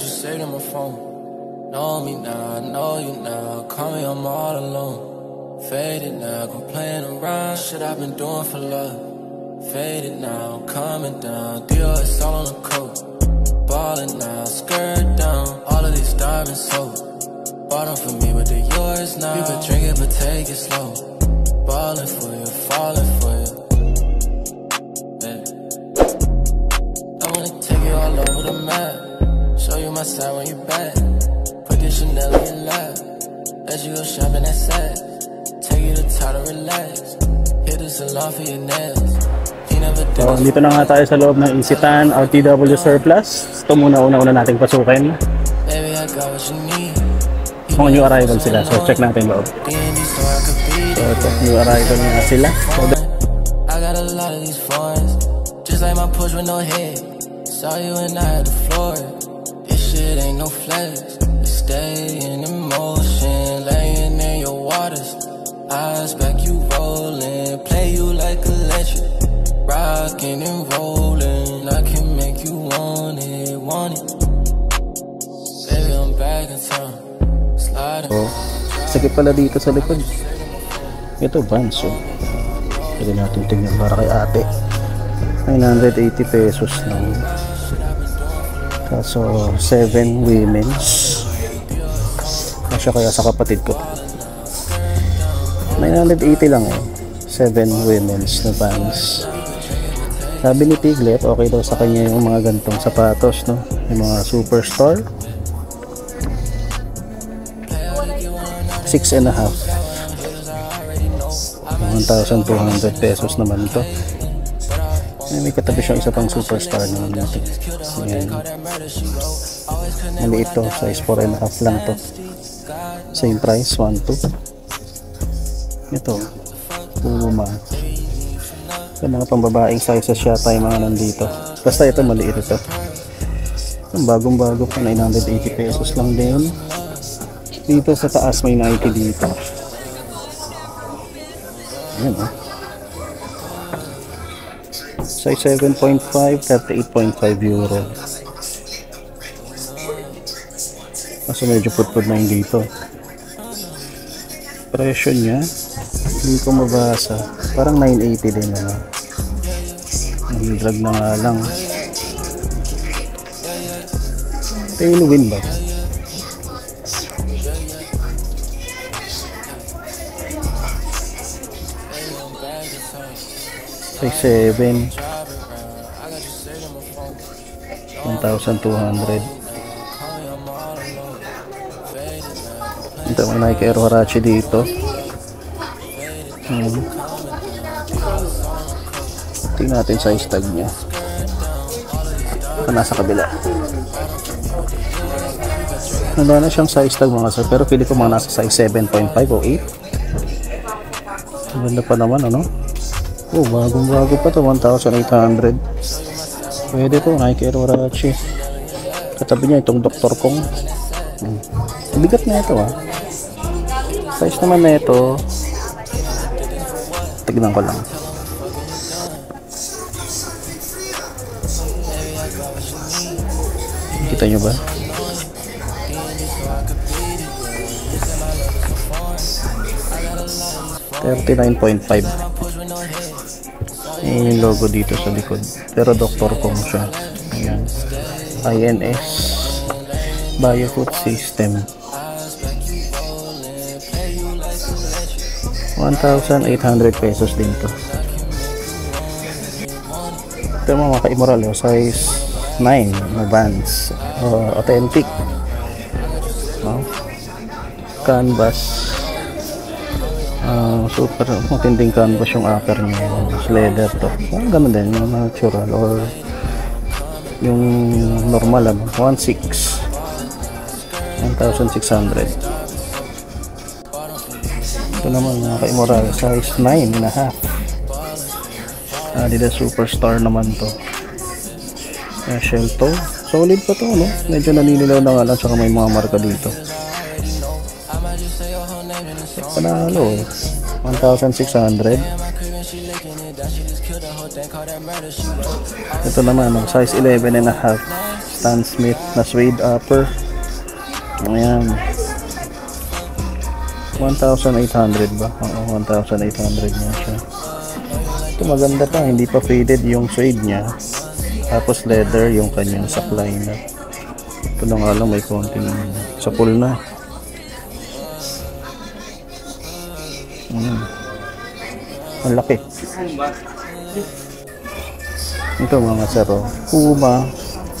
got you saved on my phone. Know me now, I know you now. Call me, I'm all alone. Faded now, go playing around. Shit I've been doing for love. Faded now, coming down. Dior is all on the coat. Ballin' now, skirt down. All of these diamonds sold. Bought them for me, but they're yours now. You been drinking, but take it slow. Ballin' for you, falling for my side when you back. Put this Chanel in your lap. Let you go shopping at Saks. Take you to top to relax. Hit the salon for your nails. So, dito na nga tayo sa loob ng Isitan RTW Surplus. Ito muna una-una nating pasukin. Mga new arrival sila. So, check natin loob. So ito, new arrival nga sila. So, I got a lot of these foreigns, just like my push with no head. Saw you and I at the floor. Shit ain't no flex. In laying in your waters. Eyes back, you rolling, play you like electric. Rocking and rolling, I can make you want it, want it. Baby, I'm back in town, sliding. so sakit pala dito sa likod. Ito, Vans. So, pwede natin tingnan para kay ate. 980 pesos lang. Kaso, 7 women's. Kasya kaya sa kapatid ko. 980 lang eh. 7 women's na pants. Sabi ni Piglet, okay daw sa kanya yung mga gantong sapatos, no? Yung mga superstar. 6 and a half. 1,200 pesos naman to. Ay, may katabi siyang isa pang superstar naman natin. Ayan. Maliit to, size 4 and a half lang to. Same price, 1,2. Ito, Puma. Sa mga pambabaeng sizes siya tayo mga nandito. Basta ito, maliit ito. Ang bagong bago pa, 980 pesos lang din. Dito sa taas may Nike dito. Ayan oh. Size 7.5, 38.5 euro. Kaso medyo putpud na yung dito. Presyo niya, hindi ko mabasa. Parang 980 din na. Nag-drag na nga lang. Tailwind ba? Size 7. 1,200. Ito may Nike Air Huarache dito. Hmm. Tingnan natin size tag niya. Ito nasa kabila. Wala na siyang size tag mga sir. Pero pili ko mga nasa size 7.5 o 8. Ang ganda pa naman ano. Oh, bagong bago pa to 1,800. Pwede to Nike Air Huarache. Katabi niya itong Dr. Kong. Hmm. Bigat na ito ah. Size naman na ito. Tignan ko lang. Kita nyo ba? Thirty-nine point five. Ayan yung logo dito sa likod. Pero Dr. Kong siya. Ayan. INS. Biofood System. 1,800 pesos din to. Ito mga ka-immoral, size 9 na Vans. Uh, authentic. No? Canvas. Uh, super matinding canvas yung upper niya. Leather to. Ah, ganun din, yung natural or yung normal ano, 1,600. 1,600. Ito naman mga ka-immoral, size 9 and a half. Adidas Superstar naman to. Shell toe. Solid pa to, no? Medyo naninilaw na nga lang, saka may mga marka dito. Panalo eh. 1,600. Ito naman, oh, size 11 and a half. Stan Smith na suede upper. Ayan. 1,800 ba? Oo, 1,800 niya siya. Ito maganda pa, hindi pa faded yung suede niya. Tapos leather yung kanyang supply na. Ito na nga lang may konting sapul na. Mm. Ang laki. Ito mga sero. Puma.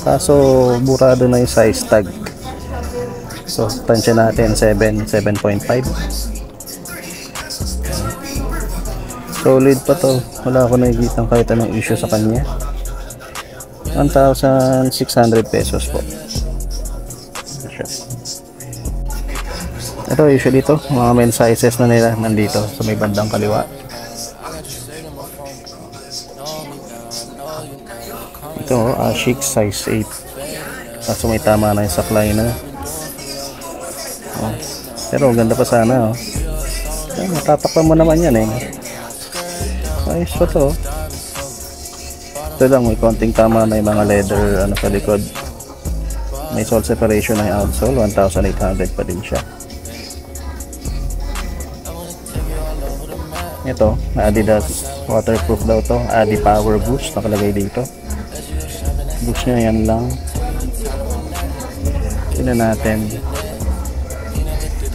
Kaso burado na yung size tag. So, tansya natin 7, 7.5. Solid pa to. Wala ako nakikita kahit anong issue sa kanya. 1,600 pesos po. Ito usually to, mga men sizes na nila nandito sa may bandang kaliwa. Ito, oh, Ashik size 8. Kaso may tama na yung supply na. Oh. Pero ganda pa sana oh. Ay, matatakpan mo naman yan eh. Ayos pa to. oh. Ito lang, may konting tama na yung mga leather ano sa likod. May sole separation yung outsole, 1,800 pa din siya. Ito, na Adidas waterproof daw to. Adi Power Boost nakalagay dito. Boost niya yan lang. Sino natin?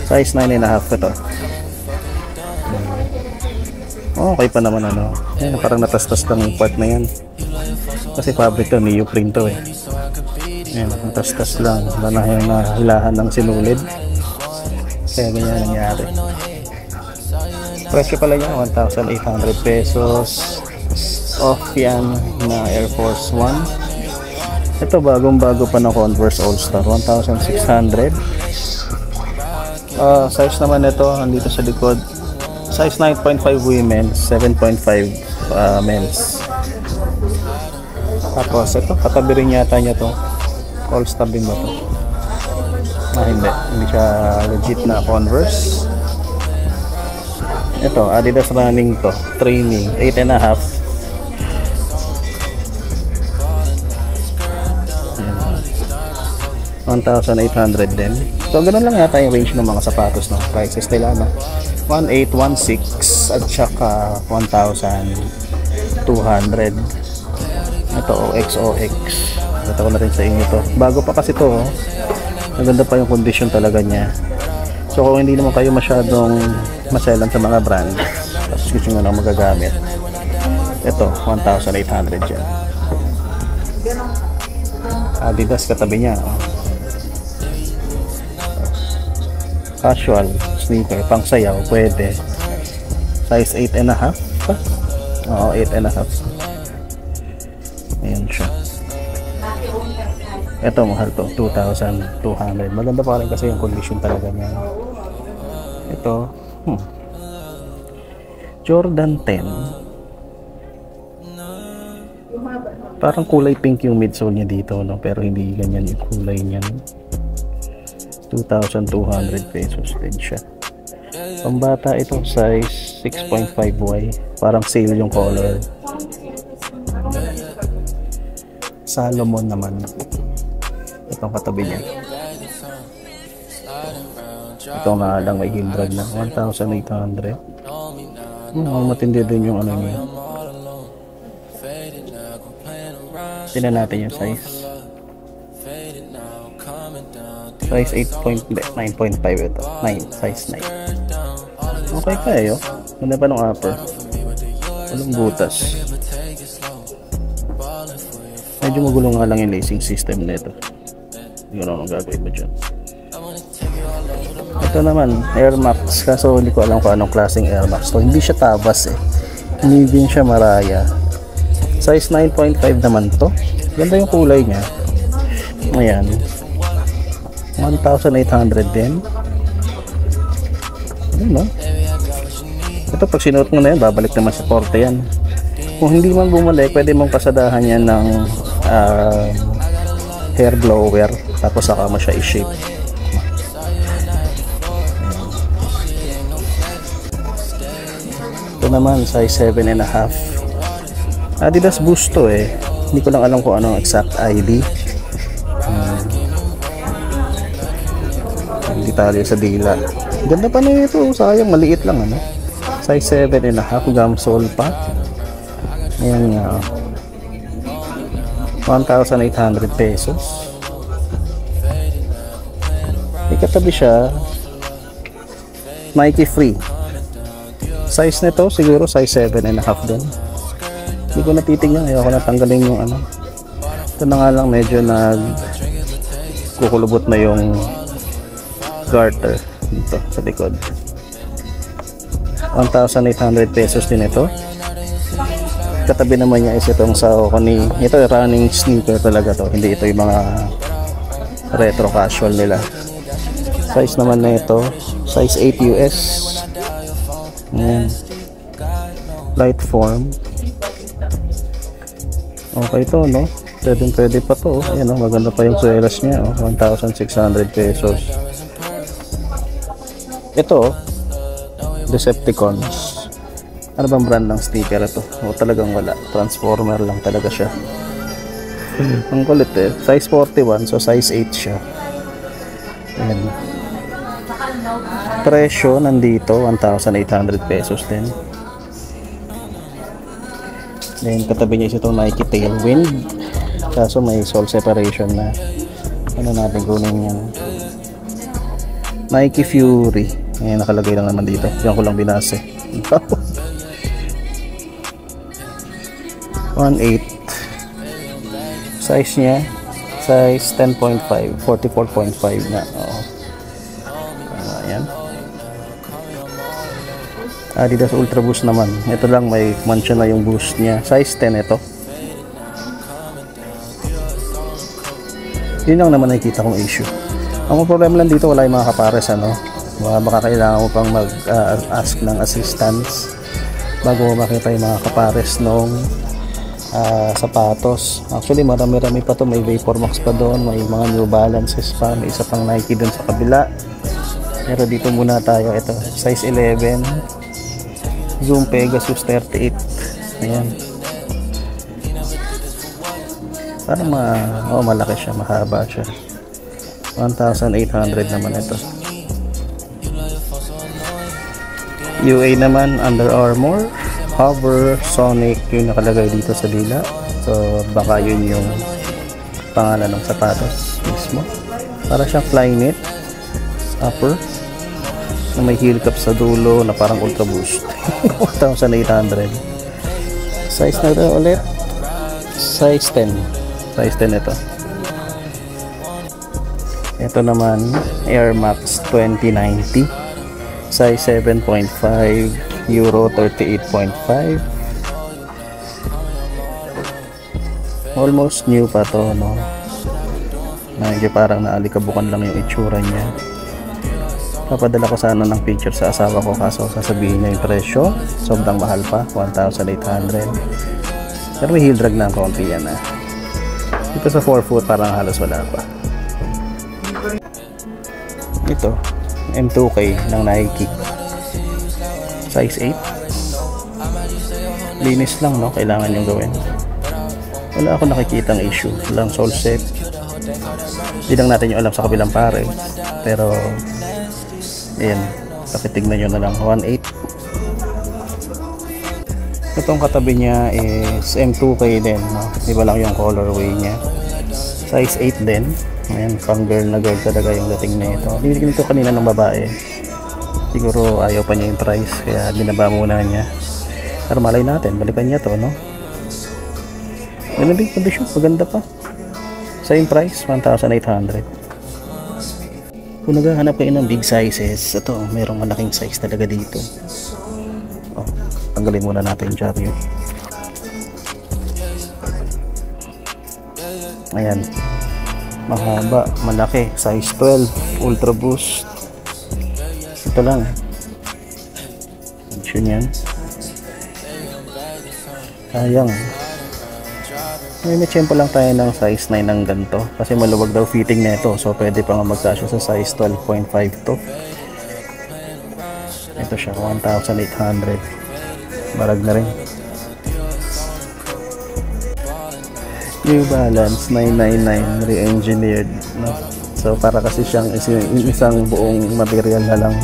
Size 9.5 ito. Okay pa naman ano. Yan, parang natastas lang yung part na yan. Kasi fabric to, neoprene to eh. Yan, natastas lang. Wala na yung nahilahan ng sinulid. Kaya ganyan nangyari. Presyo pala niya, 1,800 pesos. Off yan na Air Force One. Ito bagong bago pa na Converse All Star, 1,600. Ah, size naman nito, andito sa likod. Size 9.5 women, 7.5 uh, men's. Tapos ito, katabi rin yata niya to. All Star din ba to? Ah, hindi. Hindi siya legit na Converse. Ito, Adidas running to. Training, 8 and a half. Ayan. 1,800 din. So, ganun lang yata yung range ng mga sapatos ng prices nila, no? 1,816 at saka 1,200. Ito, OXOX. Ito ko na rin sa inyo to. Bago pa kasi to, oh. Maganda pa yung condition talaga niya. So kung hindi naman kayo masyadong maselan sa mga brand, tapos gusto nyo lang magagamit, ito, 1,800 dyan. Adidas katabi niya. Oh. Casual, sneaker, pang sayaw, pwede. Size 8 and a half? Oo, 8 and a half. Ayan siya. Ito, mahal to. 2,200. Maganda pa rin kasi yung condition talaga niya. Ito, hmm. Jordan 10. Parang kulay pink yung midsole niya dito, no? Pero hindi ganyan yung kulay niya. 2,200 pesos din siya. Pambata ito, size 6.5Y. Parang sale yung color. Salomon naman. Itong katabi niya. Ito nga lang may heel drag na 1,800. Hmm, matindi din yung ano niya. Tingnan natin yung size. Size 8.9.5 ito. 9, size 9. Okay pa eh, oh. Ganda pa ng upper. Walang butas. Medyo magulo nga lang yung lacing system nito. Hindi ko na gagawin mo dyan. Ito naman, Air Max. Kaso hindi ko alam kung anong klaseng Air Max to. Hindi siya tabas eh. Hindi din siya maraya. Size 9.5 naman to. Ganda yung kulay niya. Ayan. 1,800 din. Ano no? Ito pag sinuot mo na yan, babalik naman sa korte yan. Kung hindi man bumalik, pwede mong pasadahan yan ng uh, hair blower tapos saka mo siya i-shape naman, size 7 and a half. Adidas Boost to eh. Hindi ko lang alam kung ano exact ID. Hmm. Ang detalye sa dila. Ganda pa na ito. Sayang, maliit lang ano. Size 7 and a half. Gum sole pa. Ayan nga. oh. 1,800 pesos. May katabi siya. Nike Free. Size nito siguro size 7 and a half din. Hindi ko natitignan. Ayoko na tanggalin yung ano. Ito na nga lang medyo nag kukulubot na yung garter dito sa likod. 1,800 pesos din ito. Katabi naman niya is itong sa ni ito running sneaker talaga to. Hindi ito yung mga retro casual nila. Size naman na ito, size 8 US. Ayan. Light form. Okay to, no? Pwede, pwede pa to. oh. Ayan, oh, maganda pa yung suelas niya. Oh. 1,600 pesos. Ito, oh, Decepticons. Ano bang brand ng sticker ito? O talagang wala. Transformer lang talaga siya. Ang kulit eh. Size 41, so size 8 siya. Ayan. Presyo nandito, 1,800 pesos din. Then katabi niya is itong Nike Tailwind. Kaso may sole separation na. Ano natin kunin yan? Nike Fury. Ayan, nakalagay lang naman dito. Yan ko lang binase. 1.8 size niya size 10.5 44.5 na oo Ah, ayan Adidas Ultra Boost naman ito lang may mancha na yung boost niya size 10 ito yun lang naman nakikita kong issue ang problema lang dito wala yung mga kapares ano Baka- kailangan mo pang mag ah, ask ng assistance bago makita yung mga kapares nung ah, sapatos. Actually, marami-rami pa to. May Vapor Max pa doon. May mga New Balances pa. May isa pang Nike doon sa kabila. Pero dito muna tayo. Ito, size 11. Zoom Pegasus 38. Ayan. Parang ma oh, malaki siya. Mahaba siya. 1,800 naman ito. UA naman Under Armour Hover Sonic yung nakalagay dito sa dila so baka yun yung pangalan ng sapatos mismo para siyang flyknit upper na may heel cap sa dulo na parang ultra boost. 1,800 size na ito ulit. Size 10 size 10 ito. Ito naman Air Max 2090 size 7.5 euro 38.5 almost new pa to no? Medyo parang naalikabukan lang yung itsura niya papadala ko sana ng picture sa asawa ko kaso sasabihin niya yung presyo. Sobrang mahal pa 1,800 pero may heel drag na ang konti yan ah. Ito sa 4 foot parang halos wala pa. Ito M2K ng Nike. Size 8 linis lang no? Kailangan yung gawin. Wala ako nakikita ng issue. Walang sole set. Hindi lang natin yung alam sa kabilang pare. Pero ayan. Pakitignan nyo na lang. 1.8 itong katabi niya is M2K din no? di ba lang yung colorway niya. Size 8 din. Ayan pang girl na girl talaga yung dating na ito. Binigyan ito kanina ng babae. Siguro ayaw pa niya yung price kaya binaba muna niya. Pero malay natin balikan niya to no? Ganun din condition maganda pa. Same price 1,800 kung naghahanap kayo ng big sizes ito merong malaking size talaga dito. Oh, tanggalin muna natin yung chariot ayan. Mahaba malaki. Size 12 ultra boost. Ito lang. Action yan. Sayang may tiyempo lang tayo ng size 9 ng ganito kasi maluwag daw fitting na ito so pwede pa nga magkasya sa size 12.5 to ito siya 1,800 Barag na rin. New Balance 999 re-engineered. No? So para kasi siyang is- isang buong material na lang.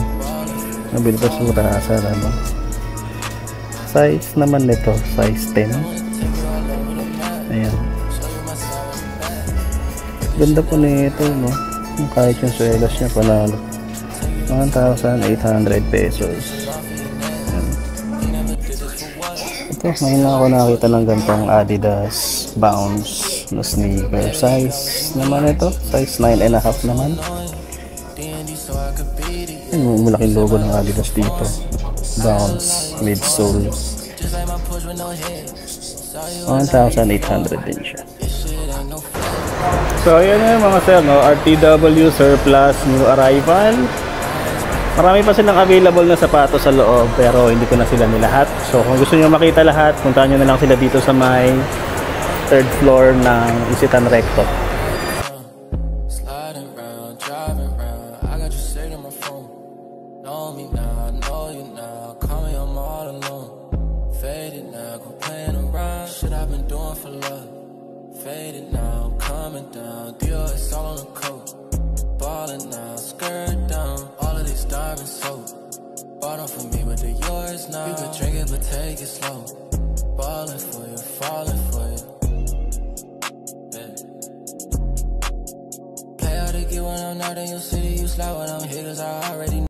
Nabili ko sa ano. Size naman nito, size 10. Ayan. Ganda po nito, no? Kahit yung suelas niya, panalo. 1,800 pesos. Ayan. Ito, ngayon lang ako nakakita ng gantong Adidas Bounce na sneaker. Size naman ito, size 9 and a half naman. Yung malaking logo ng Adidas dito. Bounce, midsole. 1,800 din siya. So, ayan na yung mga sir, no? RTW Surplus New Arrival. Marami pa silang available na sapatos sa loob, pero hindi ko na sila nilahat. So, kung gusto niyo makita lahat, puntahan niyo na lang sila dito sa may third floor ng Isitan Recto. Know me now, know you now. Call me, I'm all alone. Faded now, go playing around. Shit I've been doing for love. Faded now, I'm coming down. Dior, it's all on the coat. Ballin' now, skirt down. All of these diamonds. Bought them for me, but they're yours now. You could drink it, but take it slow. Ballin' for you, falling for you. Yeah. Play out to get when I'm not in your city. You slide when I'm here, cause I already